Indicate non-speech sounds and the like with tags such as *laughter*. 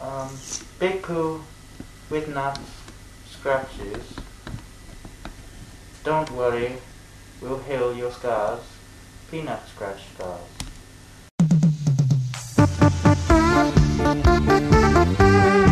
Um, big poo with nuts, scratches. Don't worry, we'll heal your scars. Peanut scratch scars. *laughs*